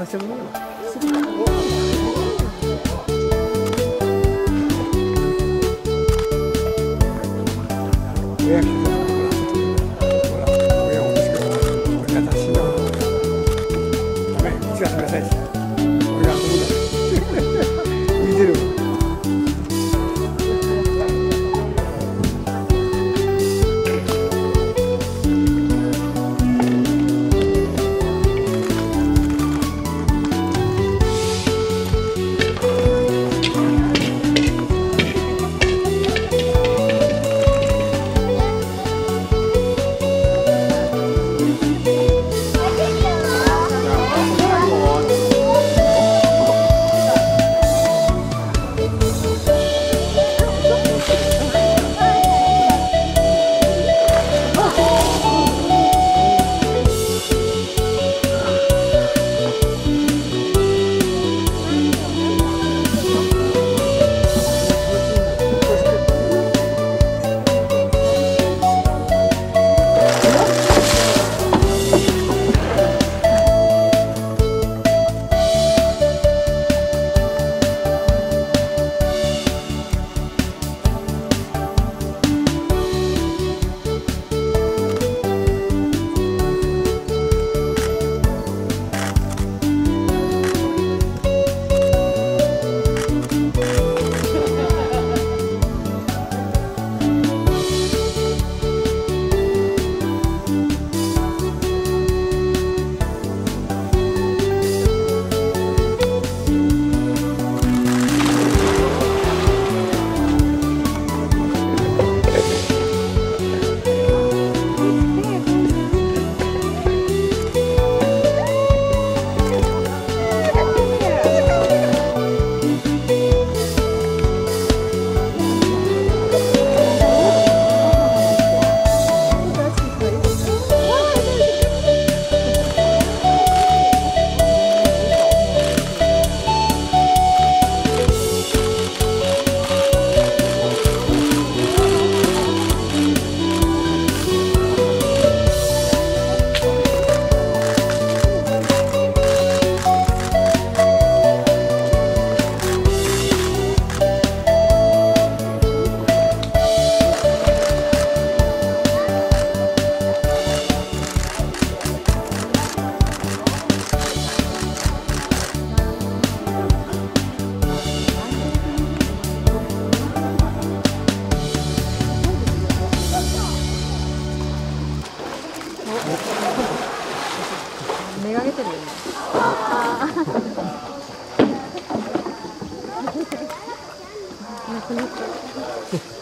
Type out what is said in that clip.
させてもらう。わ親来たほらほら親欲しくなさいめがけてるよね。なくなった。